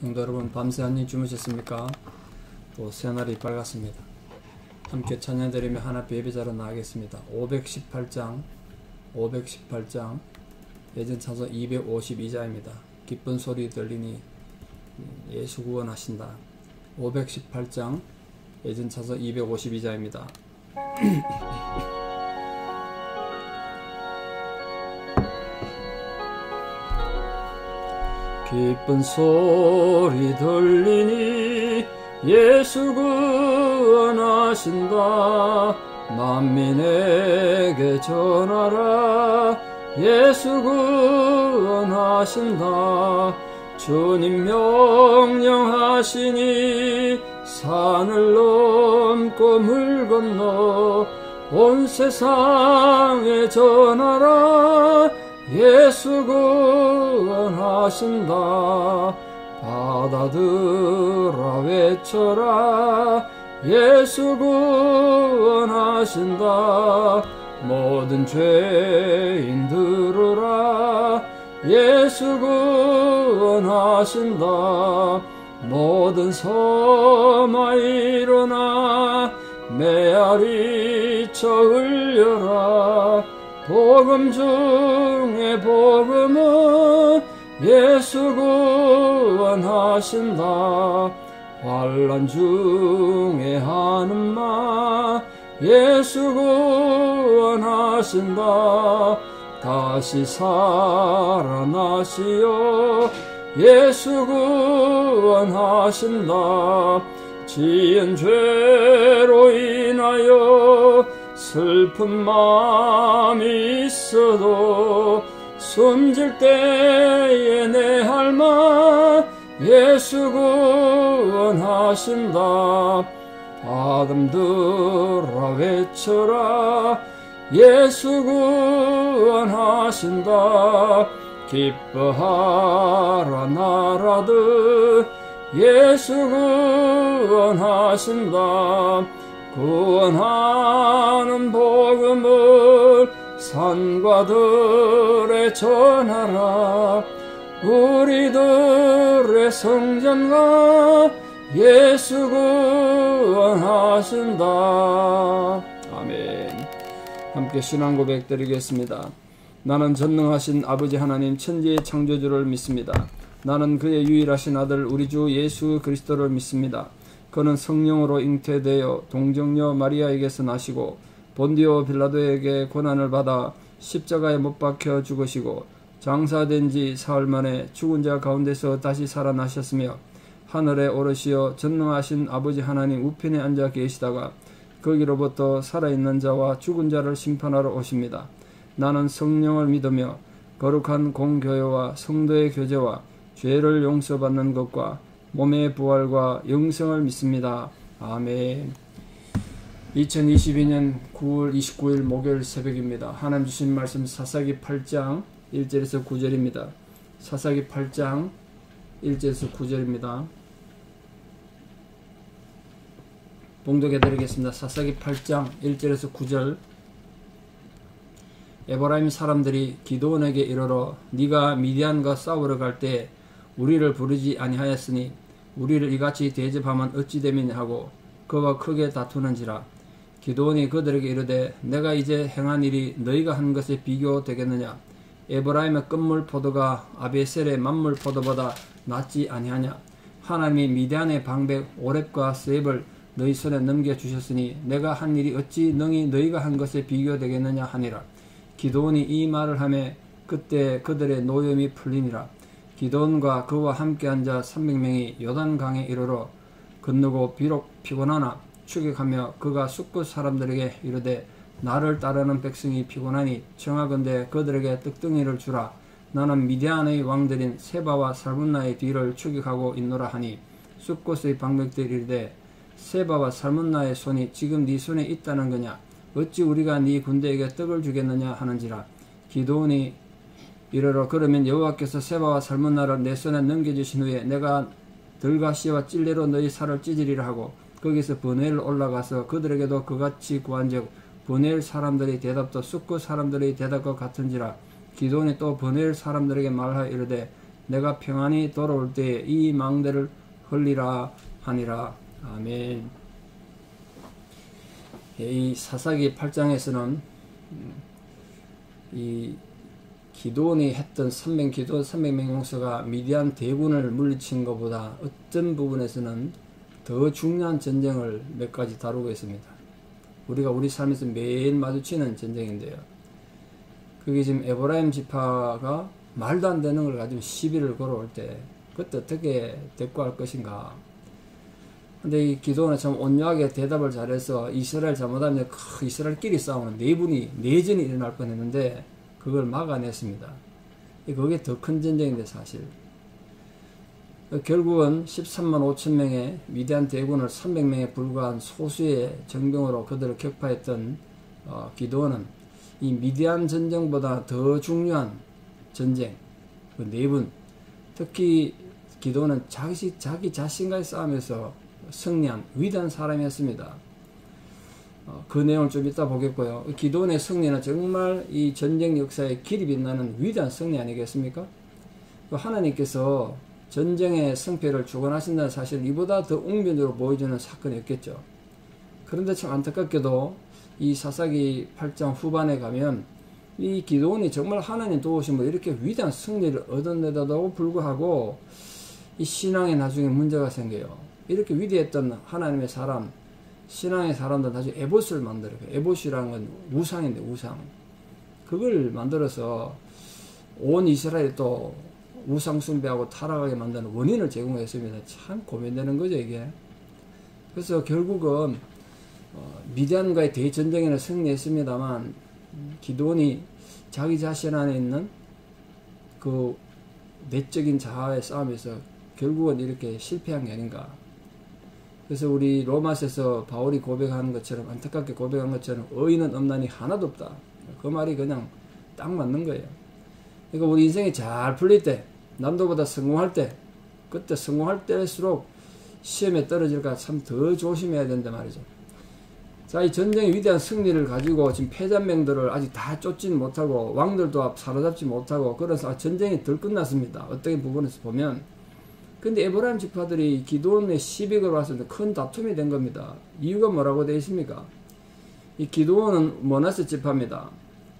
성도 여러분 밤새 한입 주무셨습니까? 또 새날이 밝았습니다. 함께 찬양드리며 하나님 예배자로 나가겠습니다. 518장 518장 예전 찬송 252자입니다. 기쁜 소리 들리니 예수 구원하신다. 518장 예전 찬송 252자입니다. 기쁜 소리 들리니 예수 구원하신다. 만민에게 전하라. 예수 구원하신다. 주님 명령하시니 산을 넘고 물 건너 온 세상에 전하라 예수 구원하신다. 받아들어 외쳐라. 예수 구원하신다. 모든 죄인 들으라. 예수 구원하신다. 모든 서마 일어나 메아리 쳐 흘려라 복음 중에 복음은 예수 구원하신다. 환란 중에 하는 말 예수 구원하신다. 다시 살아나시오. 예수 구원하신다. 지은 죄로 인하여 슬픈 마음이 있어도 숨질 때에 내 할망 예수 구원하신다. 받음들어 외쳐라. 예수 구원하신다. 기뻐하라 나라들. 예수 구원하신다 구원하는 복음을 산과 들에 전하라. 우리들의 성전과 예수 구원하신다. 아멘. 함께 신앙 고백 드리겠습니다. 나는 전능하신 아버지 하나님 천지의 창조주를 믿습니다. 나는 그의 유일하신 아들 우리 주 예수 그리스도를 믿습니다 그는 성령으로 잉태되어 동정녀 마리아에게서 나시고 본디오 빌라도에게 고난을 받아 십자가에 못 박혀 죽으시고 장사된 지 사흘 만에 죽은 자 가운데서 다시 살아나셨으며 하늘에 오르시어 전능하신 아버지 하나님 우편에 앉아 계시다가 거기로부터 살아있는 자와 죽은 자를 심판하러 오십니다. 나는 성령을 믿으며 거룩한 공교회와 성도의 교제와 죄를 용서받는 것과 몸의 부활과 영생을 믿습니다. 아멘. 2022년 9월 29일 목요일 새벽입니다. 하나님 주신 말씀 사사기 8장 1절에서 9절입니다. 사사기 8장 1절에서 9절입니다. 봉독해 드리겠습니다. 사사기 8장 1절에서 9절 에브라임 사람들이 기도원에게 이르러 네가 미디안과 싸우러 갈때 우리를 부르지 아니하였으니 우리를 이같이 대접하면 어찌 되느냐 하고 그와 크게 다투는지라. 기도원이 그들에게 이르되 내가 이제 행한 일이 너희가 한 것에 비교되겠느냐? 에브라임의 끝물 포도가 아베셀의 만물 포도보다 낫지 아니하냐? 하나님이 미디안의 방백 오렙과 세입을 너희 손에 넘겨 주셨으니 내가 한 일이 어찌 능히 너희가 한 것에 비교되겠느냐 하니라. 기도원이 이 말을 하매 그때 그들의 노염이 풀리니라 기도원과 그와 함께 앉아 300명이 요단강에 이르러 건너고 비록 피곤하나 추격하며 그가 숙부 사람들에게 이르되 나를 따르는 백성이 피곤하니 청하건대 그들에게 떡덩이를 주라. 나는 미디안의 왕들인 세바와 살문나의 뒤를 추격하고 있노라 하니 숲곳의 방백들이 이르되 세바와 살문나의 손이 지금 네 손에 있다는 거냐? 어찌 우리가 네 군대에게 떡을 주겠느냐 하는지라. 기도원이 이르러 그러면 여호와께서 세바와 살문나를 내 손에 넘겨주신 후에 내가 들가시와 찔레로 너희 살을 찢으리라 하고 거기서 버네엘 올라가서 그들에게도 그같이 구한즉 버네엘 사람들의 대답도 숫구 사람들의 대답과 같은지라 기도원이 또 버네엘 사람들에게 말하여 이르되 내가 평안히 돌아올 때에 이 망대를 흘리라 하니라. 아멘. 예, 이 사사기 8장에서는 음, 이 기도원이 했던 300 기도 300명 용서가 미디안 대군을 물리친 것보다 어떤 부분에서는 더 중요한 전쟁을 몇 가지 다루고 있습니다. 우리가 우리 삶에서 매일 마주치는 전쟁인데요. 그게 지금 에브라임 지파가 말도 안 되는 걸 가지고 시비를 걸어올 때 그때 어떻게 대꾸할 것인가. 근데 이 기도는 참 온유하게 대답을 잘해서 이스라엘 잘못하면 크, 이스라엘끼리 싸우는 내분이 내전이 일어날 뻔했는데 그걸 막아냈습니다. 그게 더 큰 전쟁인데 사실. 결국은 13만 5천 명의 위대한 대군을 300명에 불과한 소수의 정병으로 그들을 격파했던 어, 기도원은 이 미디안 전쟁보다 더 중요한 전쟁, 그 네분, 특히 기도는 자기, 자기 자신과의 싸움에서 승리한 위대한 사람이었습니다. 어, 그 내용을 좀 이따 보겠고요. 기도원의 승리는 정말 이 전쟁 역사에 길이 빛나는 위대한 승리 아니겠습니까? 그 하나님께서 전쟁의 승패를 주관하신다는 사실 이보다 더 웅변으로 보여주는 사건이었겠죠. 그런데 참 안타깝게도 이 사사기 8장 후반에 가면 이 기도원이 정말 하나님 도우심으로 이렇게 위대한 승리를 얻어내다도 불구하고 이 신앙에 나중에 문제가 생겨요. 이렇게 위대했던 하나님의 사람, 신앙의 사람들 나중에 에봇을 만들어요. 에봇이라는 건 우상인데 우상. 그걸 만들어서 온 이스라엘 또 우상 숭배하고 타락하게 만드는 원인을 제공했습니다. 참 고민되는 거죠 이게. 그래서 결국은 어, 미디안과의 대전쟁에는 승리했습니다만 기도원이 자기 자신 안에 있는 그 내적인 자아의 싸움에서 결국은 이렇게 실패한 게 아닌가. 그래서 우리 로마서에서 바울이 고백하는 것처럼 안타깝게 고백한 것처럼 의인은 없나니 하나도 없다. 그 말이 그냥 딱 맞는 거예요. 그러니까 우리 인생이 잘 풀릴 때, 남들보다 성공할 때, 그때 성공할 때일수록 시험에 떨어질까 참 더 조심해야 된다 말이죠. 자, 이 전쟁의 위대한 승리를 가지고 지금 패잔명들을 아직 다 쫓지는 못하고 왕들도 사로잡지 못하고 그래서 전쟁이 덜 끝났습니다. 어떤 부분에서 보면. 근데 에브라임 지파들이 기도원의 시비를 왔을 때 큰 다툼이 된 겁니다. 이유가 뭐라고 되어 있습니까? 이 기도원은 모나세 지파입니다.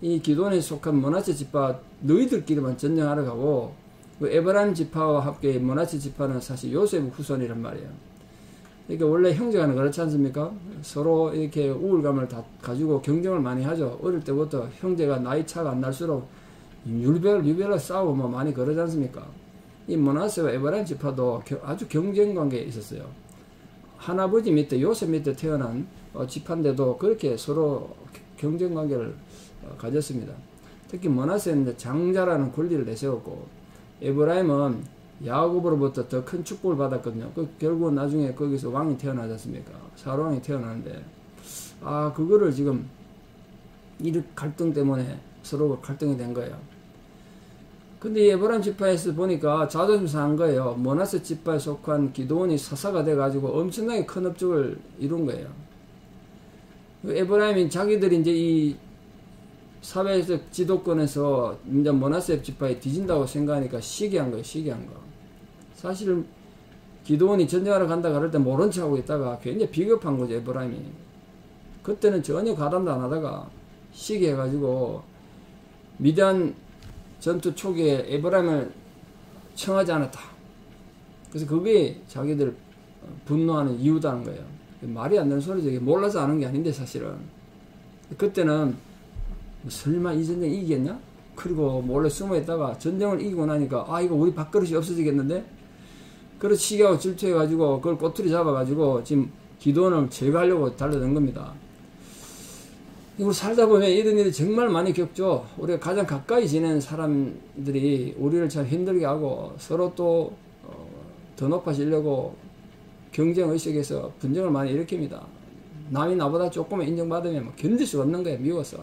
이 기도원에 속한 모나세 지파 너희들끼리만 전쟁하러 가고 그 에브라임 지파와 함께 므낫세 지파는 사실 요셉 후손이란 말이에요. 그러니까 원래 형제간은 그렇지 않습니까? 서로 이렇게 우월감을 다 가지고 경쟁을 많이 하죠. 어릴 때부터 형제가 나이 차가 안 날수록 유별 유별로 싸우고 뭐 많이 그러지 않습니까? 이 므낫세와 에브라임 지파도 아주 경쟁 관계에 있었어요. 한 아버지 밑에 요셉 밑에 태어난 어, 지파인데도 그렇게 서로 경쟁 관계를 어, 가졌습니다. 특히 모나세는 장자라는 권리를 내세웠고 에브라임은 야곱으로부터 더 큰 축복을 받았거든요. 그 결국 나중에 거기서 왕이 태어나지 않습니까? 사로왕이 태어나는데 아 그거를 지금 이 갈등 때문에 서로 갈등이 된 거예요. 근데 에브람 지파에서 보니까 자존심 상한 거예요. 모나스 지파에 속한 기도원이 사사가 돼가지고 엄청나게 큰 업적을 이룬 거예요. 에브라임이 자기들이 이제 이 사회에서 지도권에서 이제 모나스 지파에 뒤진다고 생각하니까 시기한 거예요. 시기한 거. 사실 기도원이 전쟁하러 간다 그럴 때 모른 척 하고 있다가 굉장히 비겁한 거죠. 에브라임이. 그때는 전혀 가담도 안 하다가 시기해가지고 미디안 전투 초기에 에브라임을 청하지 않았다. 그래서 그게 자기들 분노하는 이유다는 거예요. 말이 안 되는 소리죠. 몰라서 하는 게 아닌데 사실은. 그때는 설마 이 전쟁 이기겠냐? 그리고 몰래 숨어 있다가 전쟁을 이기고 나니까 아 이거 우리 밥그릇이 없어지겠는데? 그래서 시기하고 질투해가지고 그걸 꼬투리 잡아가지고 지금 기도원을 제거하려고 달려든 겁니다. 이걸 살다 보면 이런 일이 정말 많이 겪죠. 우리가 가장 가까이 지낸 사람들이 우리를 참 힘들게 하고 서로 또더 어, 높아지려고 경쟁의식에서 분쟁을 많이 일으킵니다. 남이 나보다 조금만 인정받으면 뭐 견딜 수 없는 거예요. 미워서.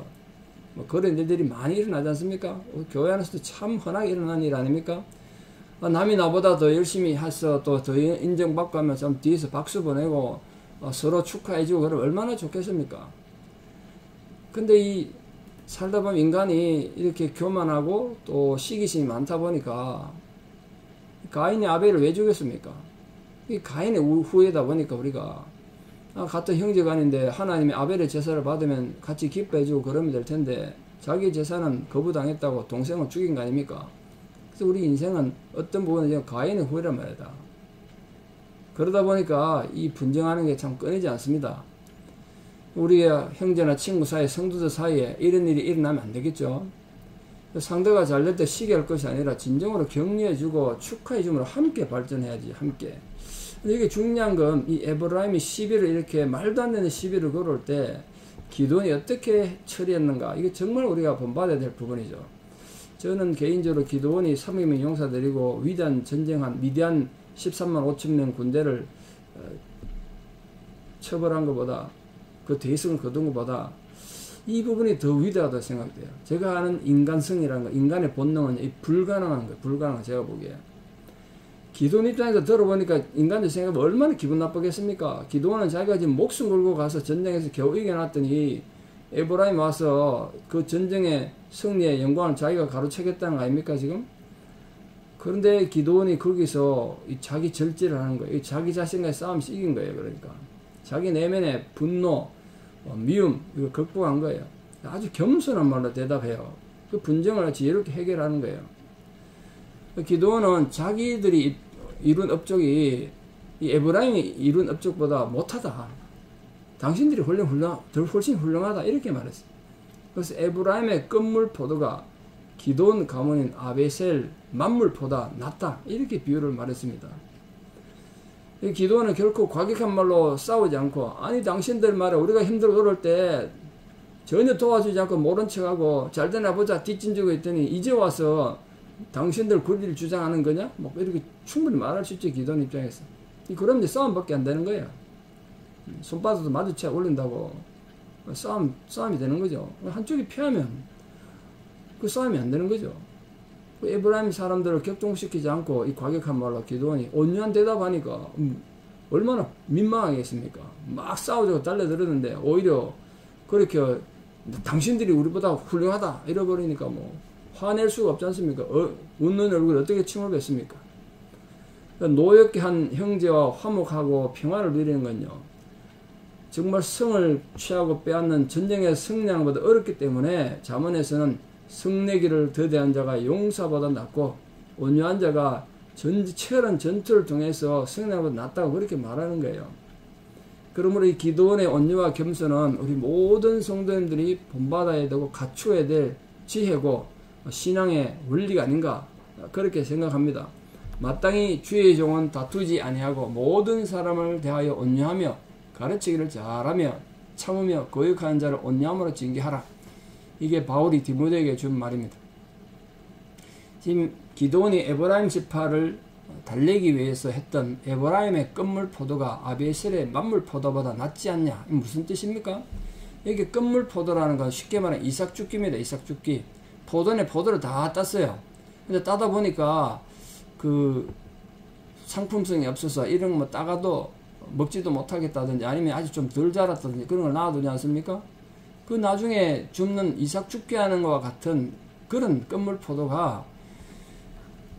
뭐 그런 일들이 많이 일어나지 않습니까? 교회 안에서도 참 흔하게 일어나는 일 아닙니까? 아, 남이 나보다 더 열심히 해서 또 더 인정받고 하면 좀 뒤에서 박수 보내고 어, 서로 축하해주고 그러면 얼마나 좋겠습니까? 근데 이 살다 보면 인간이 이렇게 교만하고 또 시기심이 많다 보니까 가인이 아벨을 왜 죽였습니까? 이 가인의 후예다 보니까 우리가 아, 같은 형제간인데 하나님이 아벨의 제사를 받으면 같이 기뻐해주고 그러면 될 텐데 자기 제사는 거부당했다고 동생을 죽인 거 아닙니까? 그래서 우리 인생은 어떤 부분은 가인의 후예란 말이다. 그러다 보니까 이 분쟁하는 게 참 끊이지 않습니다. 우리의 형제나 친구 사이, 성도들 사이에 이런 일이 일어나면 안 되겠죠. 상대가 잘될 때 시기할 것이 아니라 진정으로 격려해주고 축하해주므로 함께 발전해야지, 함께. 이게 중요한 건 이 에브라임이 시비를 이렇게 말도 안 되는 시비를 걸을 때 기도원이 어떻게 처리했는가. 이게 정말 우리가 본받아야 될 부분이죠. 저는 개인적으로 기도원이 300명 용사들이고 위대한 전쟁한 미디안 13만 5천 명 군대를 어, 처벌한 것보다 그 대승을 거둔 것보다 이 부분이 더 위대하다고 생각돼요. 제가 아는 인간성이라는 거, 인간의 본능은 불가능한 거예요. 불가능한 제가 보기에. 기도원 입장에서 들어보니까 인간들 생각하면 얼마나 기분 나쁘겠습니까? 기도원은 자기가 지금 목숨 걸고 가서 전쟁에서 겨우 이겨놨더니 에브라임 와서 그 전쟁의 승리의 영광을 자기가 가로채겠다는 거 아닙니까 지금? 그런데 기도원이 거기서 자기 절제를 하는 거예요. 자기 자신과의 싸움에서 이긴 거예요. 그러니까. 자기 내면의 분노, 어, 미움, 이거 극복한 거예요. 아주 겸손한 말로 대답해요. 그 분쟁을 지혜롭게 해결하는 거예요. 기도원은 자기들이 이룬 업적이 이 에브라임이 이룬 업적보다 못하다. 당신들이 훌륭, 훌륭, 덜 훨씬 훌륭하다. 이렇게 말했어요. 그래서 에브라임의 끝물 포도가 기돈 가문인 아베셀 만물보다 낫다. 이렇게 비유를 말했습니다. 기도는 결코 과격한 말로 싸우지 않고 아니 당신들 말에 우리가 힘들어 그럴 때 전혀 도와주지 않고 모른 척하고 잘 되나 보자 뒷짐지고 있더니 이제 와서 당신들 권리를 주장하는 거냐? 뭐 이렇게 충분히 말할 수 있지 기도원 입장에서. 그럼 이제 싸움밖에 안 되는 거예요. 손바닥도 마주쳐 올린다고 싸움, 싸움이 되는 거죠. 한쪽이 피하면 그 싸움이 안 되는 거죠 그 에브라임 사람들을 격동시키지 않고 이 과격한 말로 기도원이 온유한 대답하니까 음, 얼마나 민망하겠습니까? 막 싸우자고 달려들었는데 오히려 그렇게 당신들이 우리보다 훌륭하다 잃어버리니까 뭐 화낼 수가 없지 않습니까? 어, 웃는 얼굴 어떻게 침을 뱉습니까? 그러니까 노엽게 한 형제와 화목하고 평화를 누리는 건요. 정말 성을 취하고 빼앗는 전쟁의 승량보다 어렵기 때문에 자문에서는 승내기를 더대한 자가 용사보다 낫고 온유한 자가 전, 치열한 전투를 통해서 승량보다 낫다고 그렇게 말하는 거예요. 그러므로 이 기도원의 온유와 겸손은 우리 모든 성도님들이 본받아야 되고 갖추어야 될 지혜고 신앙의 원리가 아닌가 그렇게 생각합니다. 마땅히 주의 종은 다투지 아니하고 모든 사람을 대하여 온유하며 가르치기를 잘하며 참으며 거역하는 자를 온유함으로 징계하라. 이게 바울이 디모데에게 준 말입니다. 지금 기도원이 에브라임 지파를 달래기 위해서 했던 에브라임의 끝물 포도가 아비에셀의 만물 포도보다 낫지 않냐? 무슨 뜻입니까? 여기 끝물 포도라는 건 쉽게 말하면 이삭 죽기입니다. 이삭 죽기. 포도에 포도를 다 땄어요. 근데 따다 보니까 그 상품성이 없어서 이런 거 따가도 먹지도 못하겠다든지 아니면 아직 좀 덜 자랐다든지 그런 걸 놔두지 않습니까? 그 나중에 줍는 이삭 죽게 하는 것과 같은 그런 끝물 포도가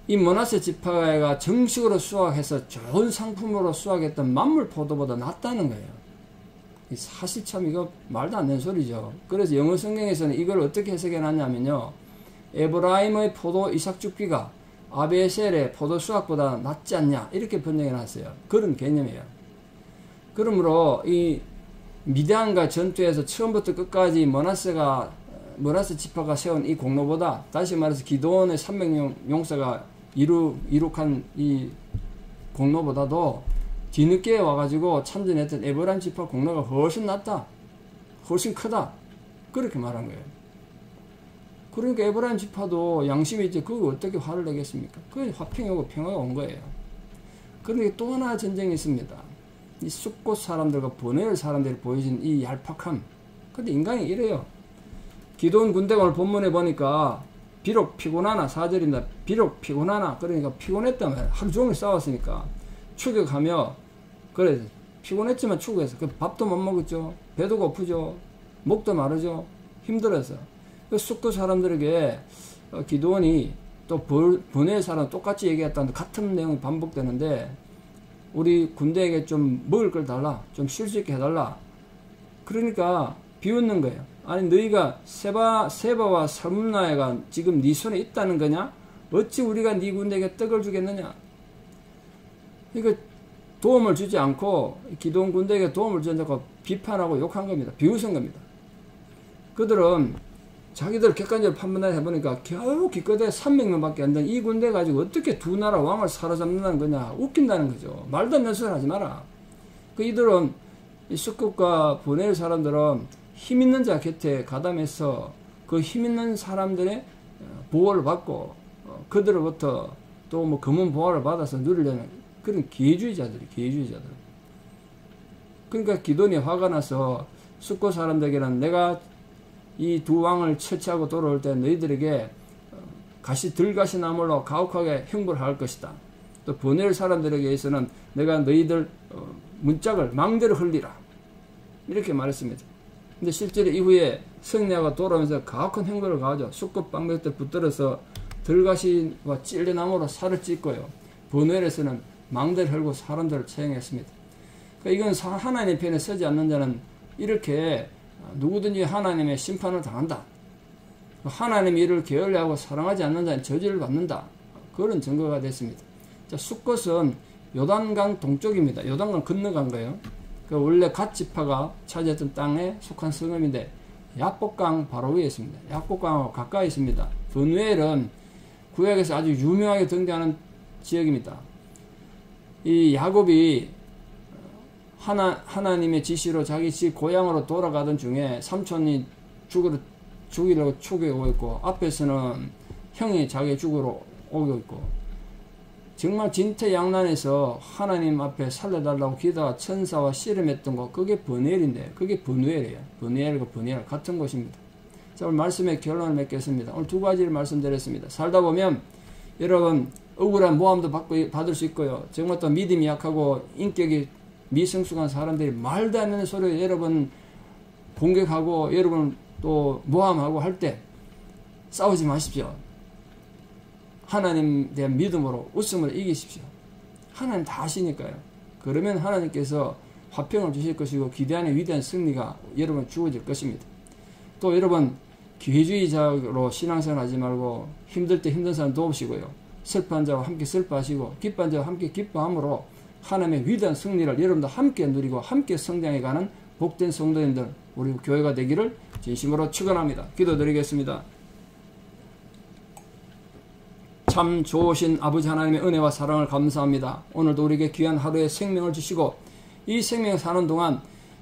이 모나세 지파가 정식으로 수확해서 좋은 상품으로 수확했던 만물 포도보다 낫다는 거예요. 사실 참 이거 말도 안 되는 소리죠. 그래서 영어 성경에서는 이걸 어떻게 해석해 놨냐면요. 에브라임의 포도 이삭 죽기가 아베셀의 포도 수확보다 낫지 않냐 이렇게 번역해 놨어요. 그런 개념이에요. 그러므로 이 미디안과 전투에서 처음부터 끝까지 머나스가 머나스 지파가 세운 이 공로보다 다시 말해서 기도원의 300명 용사가 이룩, 이룩한 이 공로보다도 뒤늦게 와가지고 참전했던 에브라임 지파 공로가 훨씬 낫다. 훨씬 크다. 그렇게 말한 거예요. 그러니까 에브라임 지파도 양심이 있지 그거 어떻게 화를 내겠습니까? 그게 화평이 오고 평화가 온 거예요. 그런데 또 하나 전쟁이 있습니다. 이 숲꽃 사람들과 보낼 사람들이 보여진 이 얄팍함. 근데 인간이 이래요. 기도원 군대가 오늘 본문에 보니까 비록 피곤하나 사절입니다. 비록 피곤하나 그러니까 피곤했다면 하루 종일 싸웠으니까 추격하며 그래 피곤했지만 추격해서 그 밥도 못 먹었죠. 배도 고프죠. 목도 마르죠. 힘들어서 그 숲꽃 사람들에게 어, 기도원이 또 보낼 사람 똑같이 얘기했다는데 같은 내용이 반복되는데 우리 군대에게 좀 먹을 걸 달라. 좀 쉴 수 있게 해달라. 그러니까 비웃는 거예요. 아니 너희가 세바 세바와 살문나해가 지금 네 손에 있다는 거냐? 어찌 우리가 네 군대에게 떡을 주겠느냐? 이거 도움을 주지 않고 기동 군대에게 도움을 주자고 비판하고 욕한 겁니다. 비웃은 겁니다. 그들은 자기들 객관적으로 판단을 해보니까 겨우 기껏해 300명밖에 안 된 이 군대 가지고 어떻게 두 나라 왕을 사로잡는다는 거냐 웃긴다는 거죠. 말도 안 되는 소리 하지 마라. 그 이들은 이 수급과 보낼 사람들은 힘 있는 자 곁에 가담해서 그 힘 있는 사람들의 보호를 받고 어, 그들로부터 또 뭐 검은 보호를 받아서 누리려는 그런 기회주의자들이 기회주의자들. 그러니까 기돈이 화가 나서 숙고 사람들에게는 내가 이 두 왕을 처치하고 돌아올 때 너희들에게 어, 가시 들가시 나물로 가혹하게 형벌할 것이다. 또 보낼 사람들에게서는 내가 너희들 어, 문짝을 망대로 흘리라. 이렇게 말했습니다. 근데 실제로 이후에 성리아가 돌아오면서 가혹한 행보를 가하죠. 수컷 방백들 붙들어서 들가시와 찔레나무로 살을 찢고요. 번웰에서는 망대를 헐고 사람들을 처형했습니다. 그러니까 이건 하나님의 편에 서지 않는 자는 이렇게 누구든지 하나님의 심판을 당한다. 하나님의 일을 게을리하고 사랑하지 않는 자는 저지를 받는다. 그런 증거가 됐습니다. 자, 숫것은 요단강 동쪽입니다. 요단강 건너간 거예요. 그 원래 갓 지파가 차지했던 땅에 속한 성읍인데 약복강 바로 위에 있습니다. 약복강하고 가까이 있습니다. 분웰은 구약에서 아주 유명하게 등장하는 지역입니다. 이 야곱이 하나, 하나님의 지시로 자기 집 고향으로 돌아가던 중에 삼촌이 죽으러, 죽이려고 오고 있고 앞에서는 형이 자기 죽으러 오고 있고 정말 진퇴양난에서 하나님 앞에 살려달라고 기도와 천사와 씨름했던 거 그게 번엘인데 그게 번웰이에요. 번웰과 번엘 같은 곳입니다. 자 오늘 말씀의 결론을 맺겠습니다. 오늘 두 가지를 말씀드렸습니다. 살다 보면 여러분 억울한 모함도 받고 받을 수 있고요. 정말 또 믿음이 약하고 인격이 미성숙한 사람들이 말도 안 되는 소리 여러분 공격하고 여러분 또 모함하고 할 때 싸우지 마십시오. 하나님 대한 믿음으로 웃음을 이기십시오. 하나님 다 아시니까요. 그러면 하나님께서 화평을 주실 것이고 기대하는 위대한 승리가 여러분 주어질 것입니다. 또 여러분 기회주의자로 신앙생활 하지 말고 힘들 때 힘든 사람 도우시고요. 슬퍼한 자와 함께 슬퍼하시고 기뻐한 자와 함께 기뻐함으로 하나님의 위대한 승리를 여러분도 함께 누리고 함께 성장해가는 복된 성도님들 우리 교회가 되기를 진심으로 축원합니다. 기도드리겠습니다. 참 좋으신 아버지 하나님의 은혜와 사랑을 감사합니다. 오늘도 우리에게 귀한 하루의 생명을 주시고 이 생명 사는 동안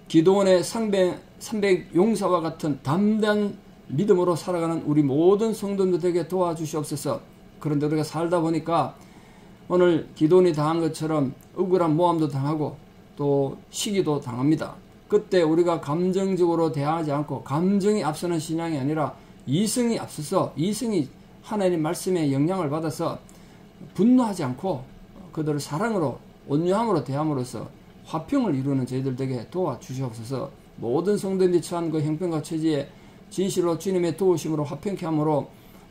기도원의 300, 300 용사와 같은 담대한 믿음으로 살아가는 우리 모든 성도들에게 도와주시옵소서. 그런데 우리가 살다 보니까 오늘 기도원이 당한 것처럼 억울한 모함도 당하고 또 시기도 당합니다. 그때 우리가 감정적으로 대하지 않고 감정이 앞서는 신앙이 아니라 이승이 앞서서 이승이 하나님 말씀의 영향을 받아서 분노하지 않고 그들을 사랑으로 온유함으로 대함으로써 화평을 이루는 저희들 에게 도와주시옵소서 모든 성도들이 처한 그 형편과 처지에 진실로 주님의 도우심으로 화평케 함으로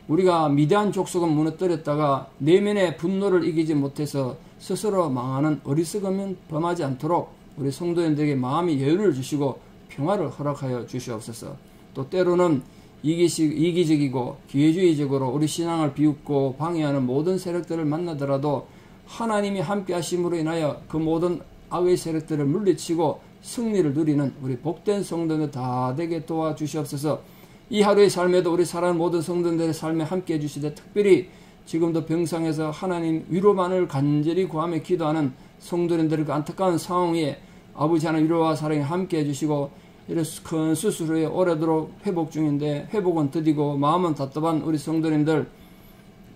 우리가 미대한 족속은 무너뜨렸다가 내면의 분노를 이기지 못해서 스스로 망하는 어리석으면 범하지 않도록 우리 성도인들에게 마음의 여유를 주시고 평화를 허락하여 주시옵소서. 또 때로는 이기식, 이기적이고 기회주의적으로 우리 신앙을 비웃고 방해하는 모든 세력들을 만나더라도 하나님이 함께 하심으로 인하여 그 모든 악의 세력들을 물리치고 승리를 누리는 우리 복된 성도들 다 되게 도와주시옵소서 이 하루의 삶에도 우리 사랑하는 모든 성도들의 삶에 함께 해주시되 특별히 지금도 병상에서 하나님 위로만을 간절히 구하며 기도하는 성도님들의 그 안타까운 상황 에 아버지 하나님 위로와 사랑이 함께 해주시고 이런 큰 수술 후에 오래도록 회복 중인데 회복은 드디고 마음은 답답한 우리 성도님들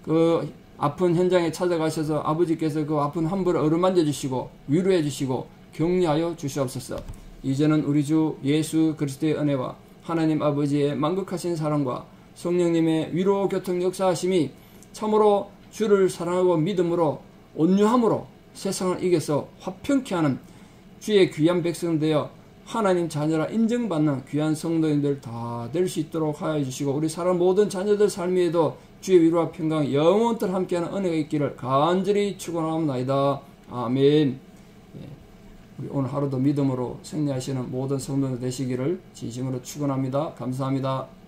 그 아픈 현장에 찾아가셔서 아버지께서 그 아픈 함부를 어루만져 주시고 위로해 주시고 격려하여 주시옵소서. 이제는 우리 주 예수 그리스도의 은혜와 하나님 아버지의 만극하신 사랑과 성령님의 위로 교통 역사하심이 참으로 주를 사랑하고 믿음으로 온유함으로 세상을 이겨서 화평케 하는 주의 귀한 백성 되어 하나님 자녀라 인정받는 귀한 성도인들 다 될 수 있도록 하여 주시고 우리 사람 모든 자녀들 삶에도 주의 위로와 평강 영원토록 함께하는 은혜가 있기를 간절히 축원하옵나이다. 아멘. 예. 우리 오늘 하루도 믿음으로 승리하시는 모든 성도들 되시기를 진심으로 축원합니다. 감사합니다.